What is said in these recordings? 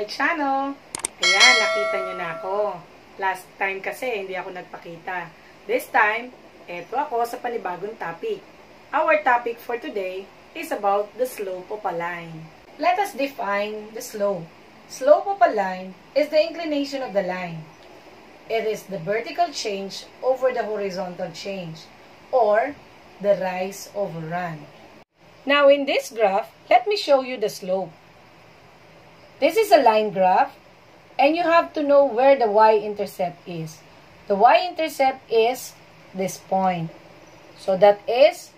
my channel! Ayan, nakita nyo na ako. Last time kasi, hindi ako nagpakita. This time, eto ako sa panibagong topic. Our topic for today is about the slope of a line. Let us define the slope. Slope of a line is the inclination of the line. It is the vertical change over the horizontal change, or the rise over run. Now, in this graph, let me show you the slope. This is a line graph, and you have to know where the y-intercept is. The y-intercept is this point. So that is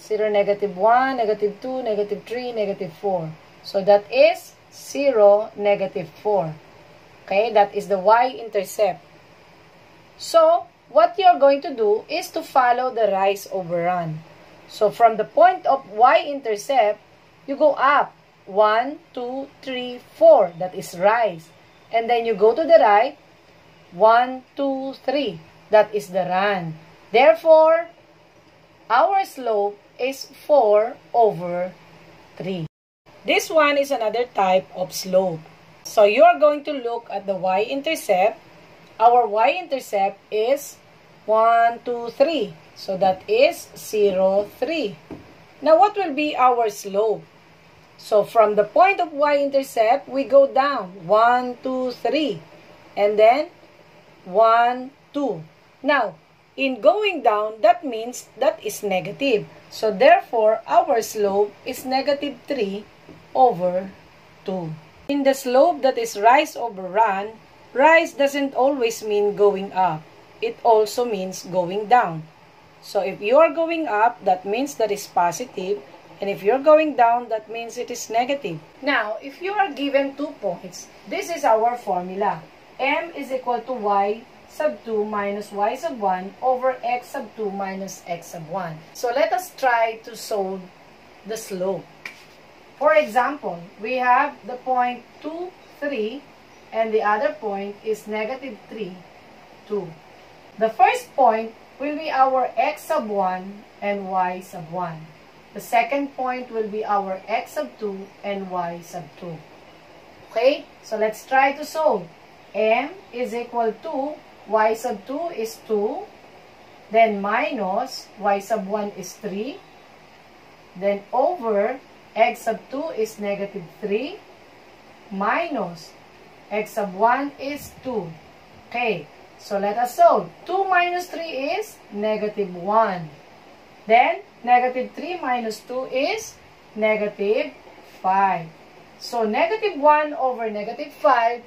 0, negative 1, negative 2, negative 3, negative 4. So that is 0, negative 4. Okay, that is the y-intercept. So, what you're going to do is to follow the rise over run. So, from the point of y-intercept, you go up. 1, 2, 3, 4. That is rise. And then you go to the right. 1, 2, 3. That is the run. Therefore, our slope is 4 over 3. This one is another type of slope. So you are going to look at the y-intercept. Our y-intercept is 1, 2, 3. So that is 0, 3. Now what will be our slope? So from the point of y-intercept, we go down. 1, 2, 3. And then 1, 2. Now, in going down, that means that is negative. So therefore, our slope is negative 3 over 2. In the slope that is rise over run, rise doesn't always mean going up. It also means going down. So if you are going up, that means that is positive. And if you're going down, that means it is negative. Now, if you are given two points, this is our formula. m is equal to y sub 2 minus y sub 1 over x sub 2 minus x sub 1. So let us try to solve the slope. For example, we have the point 2, 3, and the other point is negative 3, 2. The first point will be our x sub 1 and y sub 1. The second point will be our x sub 2 and y sub 2. Okay, so let's try to solve. m is equal to y sub 2 is 2. Then minus y sub 1 is 3. Then over x sub 2 is negative 3. Minus x sub 1 is 2. Okay, so let us solve. 2 minus 3 is negative 1. Then, negative 3 minus 2 is negative 5. So, negative 1 over negative 5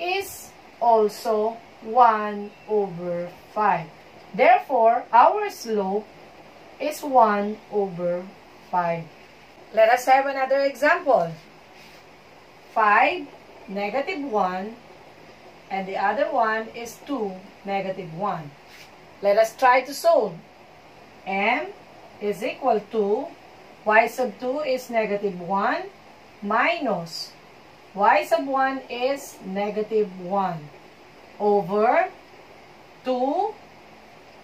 is also 1 over 5. Therefore, our slope is 1 over 5. Let us have another example. 5, negative 1, and the other one is 2, negative 1. Let us try to solve. m is equal to y sub 2 is negative 1 minus y sub 1 is negative 1 over 2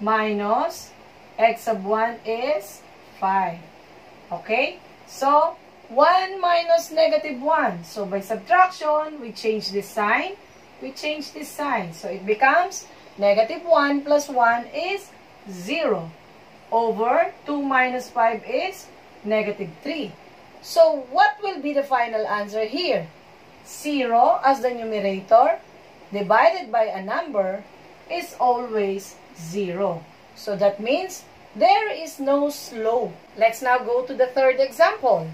minus x sub 1 is 5. Okay? So, 1 minus negative 1. So, by subtraction, we change this sign. We change this sign. So, it becomes negative 1 plus 1 is 0. Over 2 minus 5 is negative 3. So, what will be the final answer here? 0 as the numerator divided by a number is always 0. So that means there is no slope. Let's now go to the third example.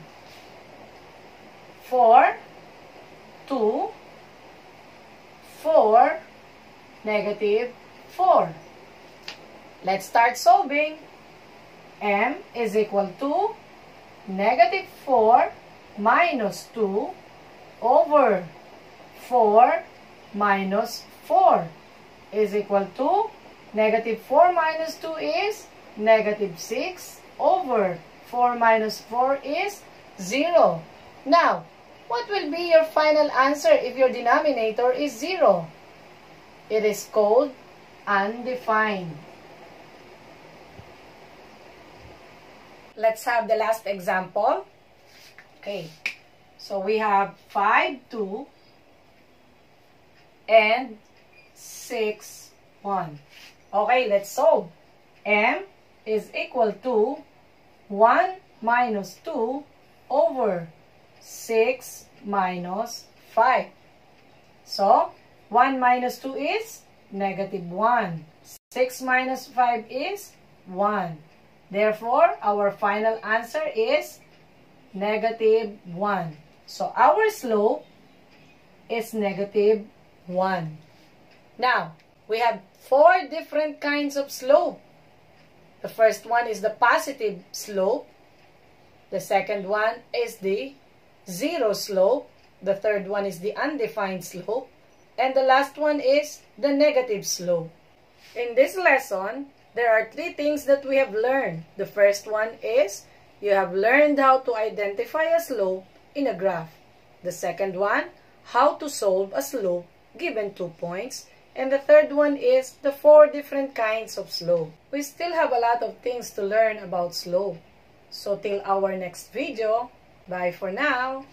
4, 2, 4, negative 4. Let's start solving. M is equal to negative 4 minus 2 over 4 minus 4 is equal to negative 4 minus 2 is negative 6 over 4 minus 4 is 0. Now, what will be your final answer if your denominator is 0? It is called undefined. Let's have the last example. Okay, so we have 5, 2, and 6, 1. Okay, let's solve. m is equal to 1 minus 2 over 6 minus 5. So, 1 minus 2 is negative 1. 6 minus 5 is 1. Therefore, our final answer is negative 1. So, our slope is negative 1. Now, we have four different kinds of slope. The first one is the positive slope. The second one is the zero slope. The third one is the undefined slope. And the last one is the negative slope. In this lesson, there are three things that we have learned. The first one is you have learned how to identify a slope in a graph. The second one, how to solve a slope given two points. And the third one is the four different kinds of slope. We still have a lot of things to learn about slope. So till our next video, bye for now!